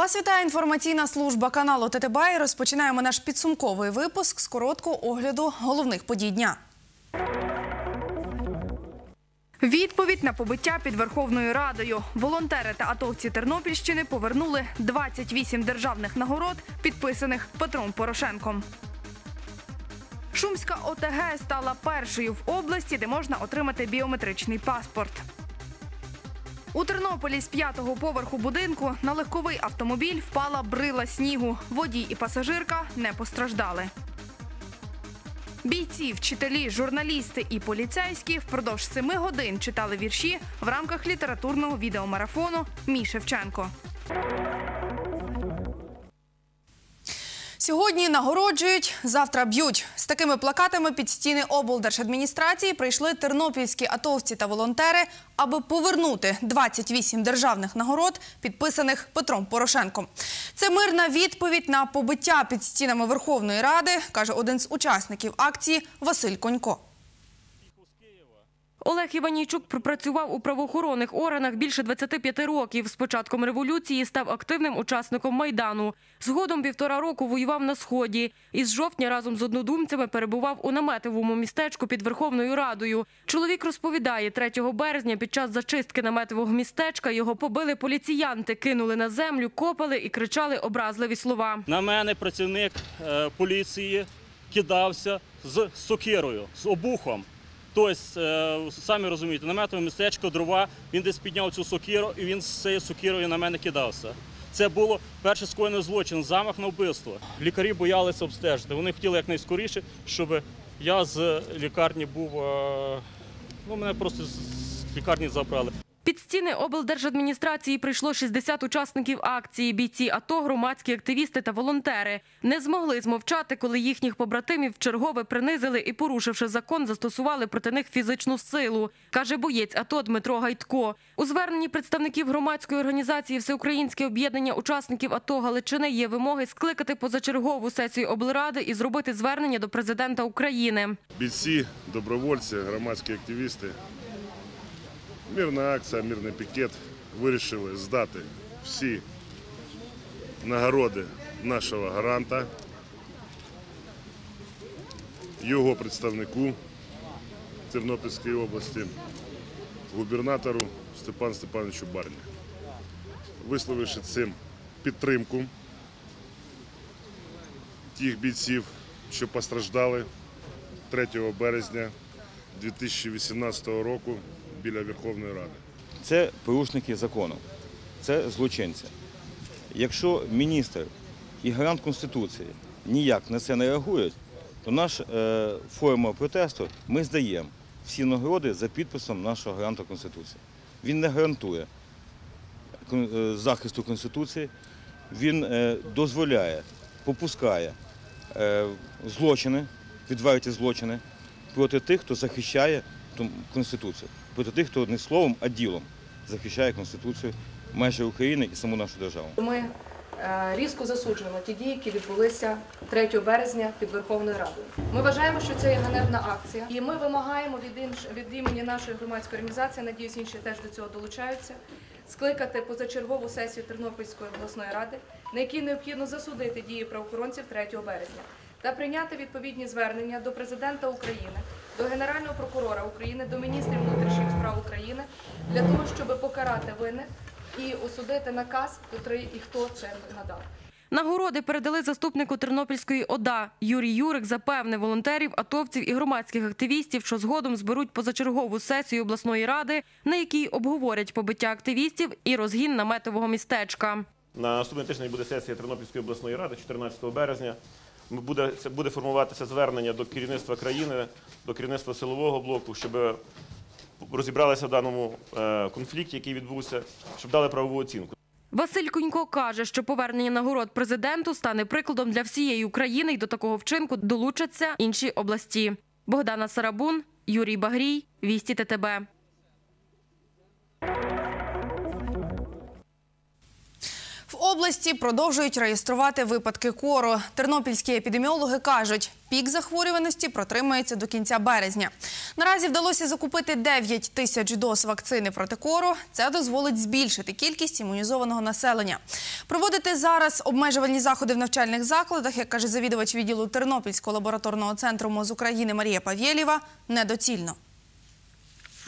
Вас вітає інформаційна служба каналу ТТБ і розпочинаємо наш підсумковий випуск з короткого огляду головних подій дня. Відповідь на побиття під Верховною Радою. Волонтери та атовці Тернопільщини повернули 28 державних нагород, підписаних Петром Порошенком. Шумська ОТГ стала першою в області, де можна отримати біометричний паспорт. У Тернополі з п'ятого поверху будинку на легковий автомобіль впала брила снігу. Водій і пасажирка не постраждали. Бійці, вчителі, журналісти і поліцейські впродовж семи годин читали вірші в рамках літературного відеомарафону Мій Шевченко. Сьогодні нагороджують, завтра б'ють. З такими плакатами під стіни облдержадміністрації прийшли тернопільські атовці та волонтери, аби повернути 28 державних нагород, підписаних Петром Порошенком. Це мирна відповідь на побиття під стінами Верховної Ради, каже один з учасників акції Василь Конько. Олег Іванійчук пропрацював у правоохоронних органах більше 25 років. З початком революції став активним учасником майдану. Згодом півтора року воював на сході. Із жовтня разом з однодумцями перебував у наметовому містечку під Верховною Радою. Чоловік розповідає, 3 березня під час зачистки наметового містечка його побили поліціянти, кинули на землю, копали і кричали образливі слова. На мене працівник е, поліції кидався з сокирою, з обухом. Тобто, самі розумієте, наметове містечко, дрова, він десь підняв цю сокиру і він з цією сокирою на мене кидався. Це було перше скоєний злочин, замах на вбивство. Лікарі боялися обстежити. Вони хотіли якнайскоріше, щоб я з лікарні був. е, Ну, мене просто з лікарні забрали. Під стіни облдержадміністрації прийшло 60 учасників акції. Бійці АТО, громадські активісти та волонтери не змогли змовчати, коли їхніх побратимів вчергове принизили і, порушивши закон, застосували проти них фізичну силу, каже боєць АТО Дмитро Гайтко. У зверненні представників громадської організації Всеукраїнське об'єднання учасників АТО Галичини є вимоги скликати позачергову сесію облради і зробити звернення до президента України. бійці, добровольці, громадські активісти. Мирна акція, мирний пікет вирішили здати всі нагороди нашого гаранта, його представнику Тернопільської області, губернатору Степану Степановичу Барні. Висловивши цим підтримку тих бійців, що постраждали 3 березня 2018 року біля Верховної Ради. це порушники закону, це злочинці. Якщо міністр і гарант Конституції ніяк на це не реагують, то наша е, форма протесту ми здаємо всі нагороди за підписом нашого гаранта Конституції. Він не гарантує е, захисту Конституції, він е, дозволяє, попускає е, злочини, відверті злочини проти тих, хто захищає Конституцію, проти тих, хто не словом, а ділом захищає Конституцію майже України і саму нашу державу. Ми е, різко засуджуємо ті дії, які відбулися 3 березня під Верховною Радою. Ми вважаємо, що це є ганебна акція, і ми вимагаємо від, інш... від імені нашої громадської організації, надіюсь, інші теж до цього долучаються, скликати позачергову сесію Тернопільської обласної ради, на якій необхідно засудити дії правоохоронців 3 березня та прийняти відповідні звернення до президента України, до Генерального прокурора України, до міністрів внутрішніх справ України для того, щоб покарати винних і осудити наказ, котрий і хто це надав. Нагороди передали заступнику Тернопільської ОДА. Юрій Юрик запевнив волонтерів, атовців і громадських активістів, що згодом зберуть позачергову сесію обласної ради, на якій обговорять побиття активістів і розгін наметового містечка. На наступний тиждень буде сесія Тернопільської обласної ради 14 березня. Буде, це буде формуватися звернення до керівництва країни, до керівництва силового блоку, щоб розібралися в даному е, конфлікті, який відбувся, щоб дали правову оцінку. Василь Кунько каже, що повернення нагород президенту стане прикладом для всієї України і до такого вчинку долучаться інші області. Богдана Сарабун, Юрій Багрій, Вісті ТТБ. Області продовжують реєструвати випадки кору. Тернопільські епідеміологи кажуть, пік захворюваності протримається до кінця березня. Наразі вдалося закупити 9 тисяч доз вакцини проти кору. Це дозволить збільшити кількість імунізованого населення. Проводити зараз обмежувальні заходи в навчальних закладах, як каже завідувач відділу Тернопільського лабораторного центру МОЗ України Марія Павєлєва, недоцільно.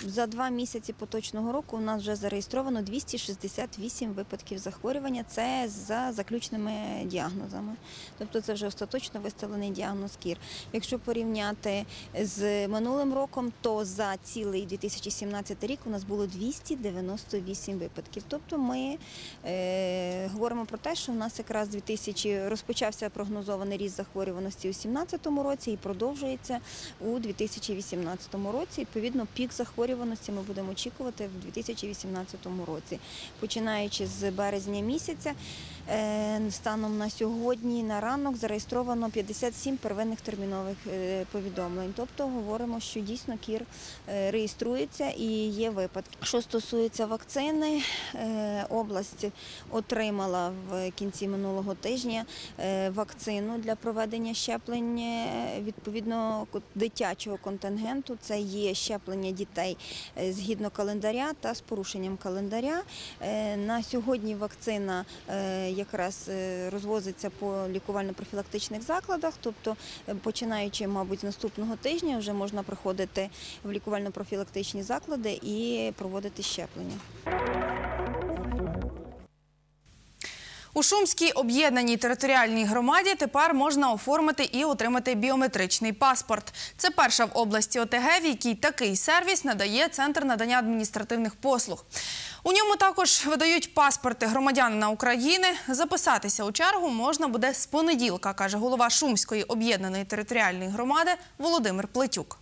За два місяці поточного року у нас вже зареєстровано 268 випадків захворювання. Це за заключними діагнозами. Тобто це вже остаточно виставлений діагноз КІР. Якщо порівняти з минулим роком, то за цілий 2017 рік у нас було 298 випадків. Тобто ми е, говоримо про те, що у нас якраз 2000 розпочався прогнозований ріст захворюваності у 2017 році і продовжується у 2018 році. Відповідно, пік захворюваності ми будемо очікувати в 2018 році. Починаючи з березня місяця, станом на сьогодні на ранок зареєстровано 57 первинних термінових е, повідомлень. Тобто говоримо, що дійсно кір е, реєструється і є випадки. Що стосується вакцини, е, область отримала в кінці минулого тижня е, вакцину для проведення щеплень е, відповідно дитячого контингенту. Це є щеплення дітей е, згідно календаря та з порушенням календаря. Е, На сьогодні вакцина е, якраз е, розвозиться по лікувально-профілактичних закладах, тобто е, починаючи, мабуть, з наступного тижня вже можна приходити в лікувально-профілактичні заклади і проводити щеплення. У Шумській об'єднаній територіальній громаді тепер можна оформити і отримати біометричний паспорт. Це перша в області ОТГ, в якій такий сервіс надає Центр надання адміністративних послуг. У ньому також видають паспорти громадянина України. Записатися у чергу можна буде з понеділка, каже голова Шумської об'єднаної територіальної громади Володимир Плетюк.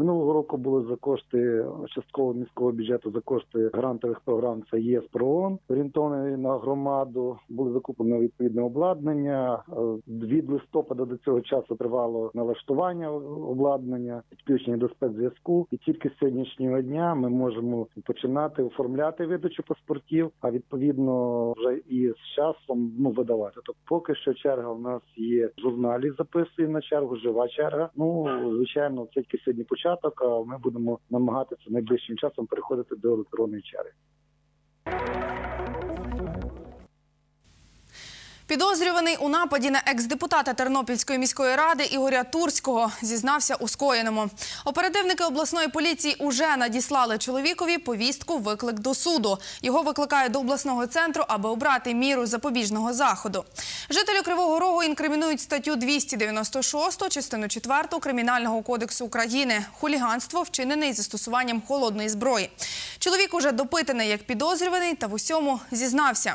Минулого року були за кошти частково міського бюджету за кошти грантових програм. Це ЄС ПРООН, орієнтовані на громаду. Були закуплені відповідне обладнання. Від листопада до цього часу тривало налаштування обладнання, підключення до спецзв'язку. І тільки з сьогоднішнього дня ми можемо починати оформляти видачу паспортів, а відповідно вже і з часом ну видавати. Тобто, поки що черга в нас є журналі. Записуємо на чергу, жива черга. Ну звичайно, тільки сьогодні початок. Ми будемо намагатися найближчим часом переходити до електронної черги. Підозрюваний у нападі на екс-депутата Тернопільської міської ради Ігоря Турського зізнався у скоєному. Оперативники обласної поліції уже надіслали чоловікові повістку виклик до суду. Його викликають до обласного центру, аби обрати міру запобіжного заходу. Жителю Кривого Рогу інкримінують статтю 296, частину 4 Кримінального кодексу України хуліганство, вчинене із застосуванням холодної зброї. Чоловік уже допитаний як підозрюваний та в усьому зізнався.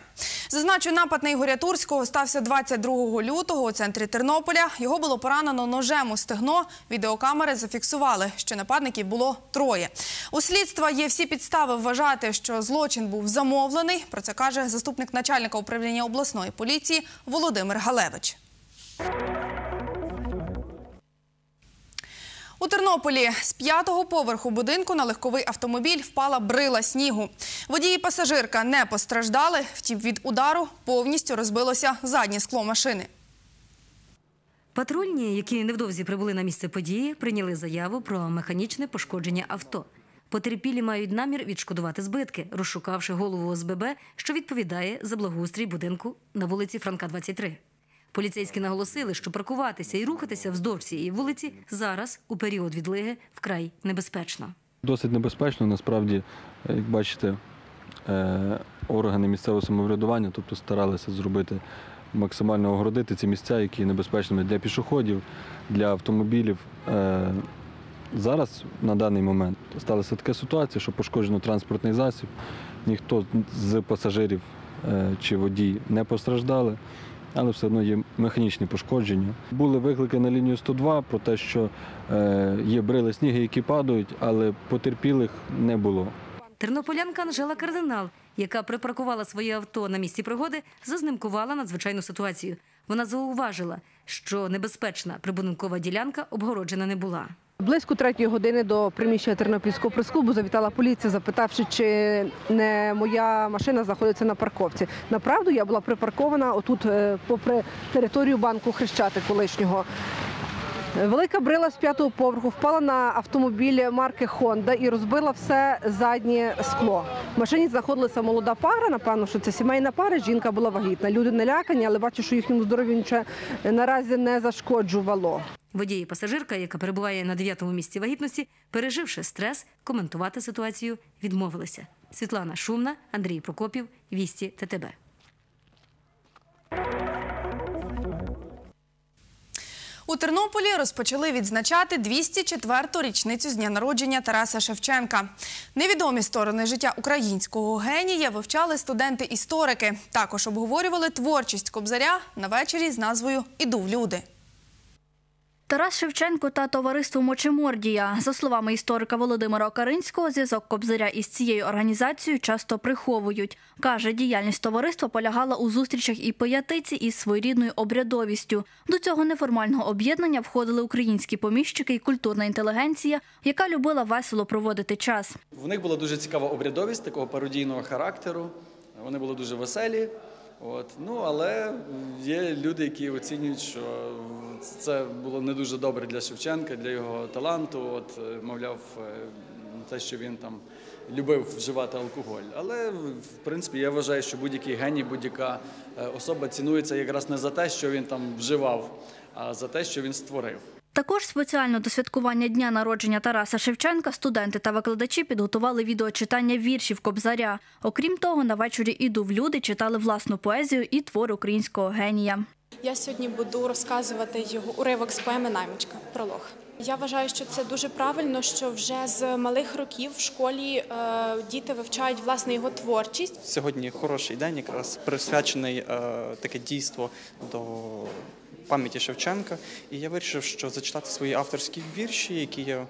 Зазначу, напад на Ігоря Турського стався 22 лютого у центрі Тернополя. Його було поранено ножем у стегно. Відеокамери зафіксували, що нападників було троє. У слідства є всі підстави вважати, що злочин був замовлений. Про це каже заступник начальника управління обласної поліції Володимир Галевич. У Тернополі з п'ятого поверху будинку на легковий автомобіль впала брила снігу. Водій і пасажирка не постраждали, втім від удару повністю розбилося заднє скло машини. Патрульні, які невдовзі прибули на місце події, прийняли заяву про механічне пошкодження авто. Потерпілі мають намір відшкодувати збитки, розшукавши голову ОСББ, що відповідає за благоустрій будинку на вулиці Франка 23. Поліцейські наголосили, що паркуватися і рухатися вздовж цієї вулиці зараз, у період відлиги, вкрай небезпечно. Досить небезпечно, насправді, як бачите, е, органи місцевого самоврядування, тобто старалися зробити максимально огородити ці місця, які є небезпечними для пішоходів, для автомобілів. Е, Зараз, на даний момент, сталася така ситуація, що пошкоджено транспортний засіб. Ніхто з пасажирів е, чи водій не постраждали, але все одно є механічні пошкодження. Були виклики на лінію 102 про те, що е, є брили сніги, які падають, але потерпілих не було. Тернополянка Анжела Кардинал, яка припаркувала своє авто на місці пригоди, зазнимкувала надзвичайну ситуацію. Вона зауважила, що небезпечна прибудинкова ділянка обгороджена не була. Близько третьої години до приміщення Тернопільського прес-клубу завітала поліція, запитавши, чи не моя машина знаходиться на парковці. Направду я була припаркована отут, е, попри територію банку Хрещати колишнього. Велика брила з п'ятого поверху впала на автомобіль марки Honda і розбила все заднє скло. В машині знаходилася молода пара. Напевно, що це сімейна пара. Жінка була вагітна. Люди не лякані, але бачу, що їхньому здоров'ю нічого наразі не зашкоджувало. Водій і пасажирка, яка перебуває на дев'ятому місці вагітності, переживши стрес, коментувати ситуацію відмовилися. Світлана Шумна, Андрій Прокопів, Вісті ТТБ. У Тернополі розпочали відзначати 204-ту річницю з дня народження Тараса Шевченка. Невідомі сторони життя українського генія вивчали студенти-історики. Також обговорювали творчість Кобзаря на вечорі з назвою Іду в люди. Тарас Шевченко та товариство Мочемордія. За словами історика Володимира Окаринського, зв'язок Кобзаря із цією організацією часто приховують. Каже, діяльність товариства полягала у зустрічах і пиятиці із своєрідною обрядовістю. До цього неформального об'єднання входили українські поміщики і культурна інтелігенція, яка любила весело проводити час. В них була дуже цікава обрядовість такого пародійного характеру. Вони були дуже веселі. От. Ну, але є люди, які оцінюють, що це було не дуже добре для Шевченка, для його таланту. От, е, мовляв, е, те, що він там любив вживати алкоголь. Але в принципі я вважаю, що будь-який геній, будь-яка е, особа цінується якраз не за те, що він там вживав, а за те, що він створив. Також спеціально до святкування дня народження Тараса Шевченка студенти та викладачі підготували відеочитання віршів Кобзаря. Окрім того, на вечорі «Іду в люди» читали власну поезію і твори українського генія. Я сьогодні буду розказувати його уривок з поеми Наймичка. Пролог. Я вважаю, що це дуже правильно, що вже з малих років в школі е, діти вивчають власне його творчість. Сьогодні хороший день, якраз присвячений е, таке дійство до пам'яті Шевченка. І я вирішив, що зачитати свої авторські вірші, які я е,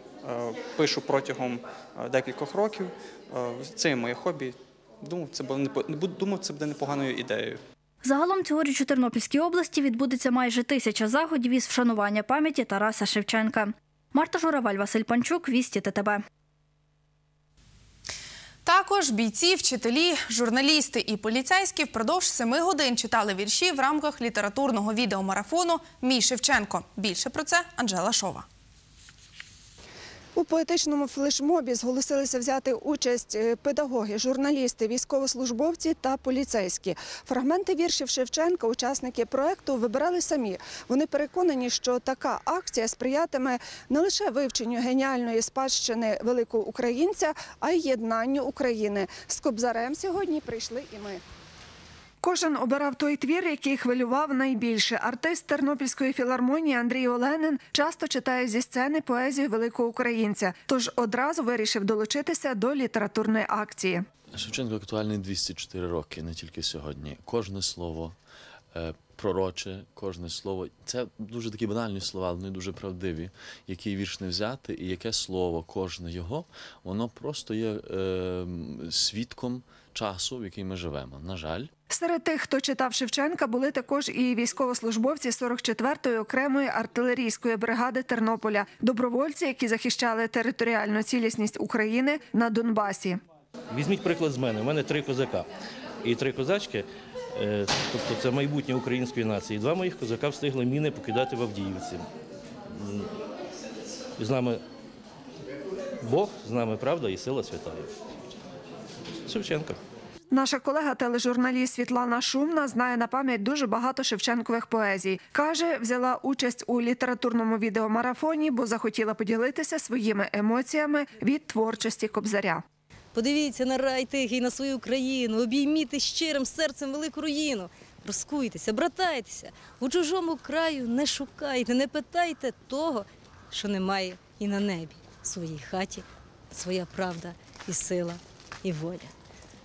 пишу протягом е, декількох років. Е, це моє хобі. Думав, це було не думав, це буде непоганою ідеєю. Загалом цьогоріч у Тернопільській області відбудеться майже тисяча заходів із вшанування пам'яті Тараса Шевченка. Марта Журавель, Василь Панчук, Вісті ТТБ. Також бійці, вчителі, журналісти і поліцейські впродовж семи годин читали вірші в рамках літературного відеомарафону Мій Шевченко. Більше про це Анжела Шова. У поетичному флешмобі зголосилися взяти участь е, педагоги, журналісти, військовослужбовці та поліцейські. Фрагменти віршів Шевченка учасники проекту вибирали самі. Вони переконані, що така акція сприятиме не лише вивченню геніальної спадщини великого українця, а й єднанню України. З Кобзарем сьогодні прийшли і ми. Кожен обирав той твір, який хвилював найбільше. Артист Тернопільської філармонії Андрій Оленин часто читає зі сцени поезію великого українця, тож одразу вирішив долучитися до літературної акції. Шевченко актуальний 204 роки, не тільки сьогодні. Кожне слово е, пророче, кожне слово. Це дуже такі банальні слова, але вони дуже правдиві. Який вірш не взяти, і яке слово, кожне його, воно просто є е, свідком часу, в який ми живемо. На жаль. Серед тих, хто читав Шевченка, були також і військовослужбовці 44-ї окремої артилерійської бригади Тернополя, добровольці, які захищали територіальну цілісність України на Донбасі. Візьміть приклад з мене. У мене три козака і три козачки. Е, Тобто це майбутнє української нації. Два моїх козака встигли міни покидати в Авдіївці. З нами Бог, з нами правда і сила святая. Шевченко. Наша колега тележурналіст Світлана Шумна знає на пам'ять дуже багато Шевченкових поезій. Каже, взяла участь у літературному відеомарафоні, бо захотіла поділитися своїми емоціями від творчості Кобзаря. Подивіться на рай тихий, на свою країну, обійміте щирим серцем велику руїну. Розкуйтеся, братайтеся, у чужому краю не шукайте, не питайте того, що немає і на небі. В своїй хаті своя правда і сила, і воля.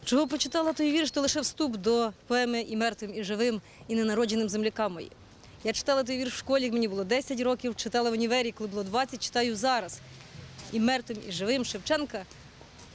Чого почитала той вірш, то лише вступ до поеми і мертвим, і живим, і ненародженим землякам мої. Я читала той вірш в школі, як мені було 10 років, читала в універі, коли було 20, читаю зараз. І мертвим, і живим Шевченка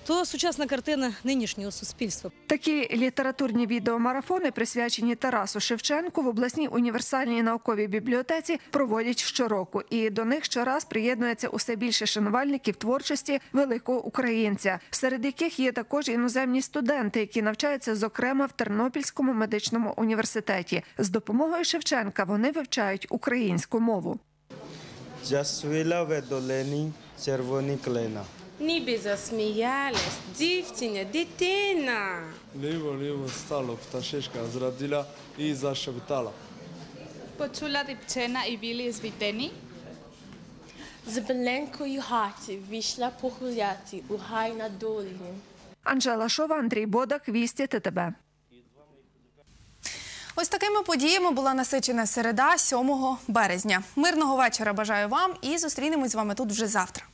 то сучасна картина нинішнього суспільства. Такі літературні відеомарафони, присвячені Тарасу Шевченку, в обласній універсальній науковій бібліотеці проводять щороку, і до них щораз приєднується усе більше шанувальників творчості великого українця, серед яких є також іноземні студенти, які навчаються зокрема в Тернопільському медичному університеті. З допомогою Шевченка вони вивчають українську мову. Засвіла ведолені червоні клена. Ніби засміялась, дівчиня, дитина. Ліво, ліво стало, пташечка зраділа і зашептала. Почула дівчина і білі звітені. З біленької хаті вийшла погуляти у гай на долині. Анжела Шова, Андрій Бодак, Вісті ТТБ. Ось такими подіями була насичена середа 7 березня. Мирного вечора бажаю вам і зустрінемось з вами тут вже завтра.